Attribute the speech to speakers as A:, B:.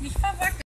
A: Nicht verwackeln.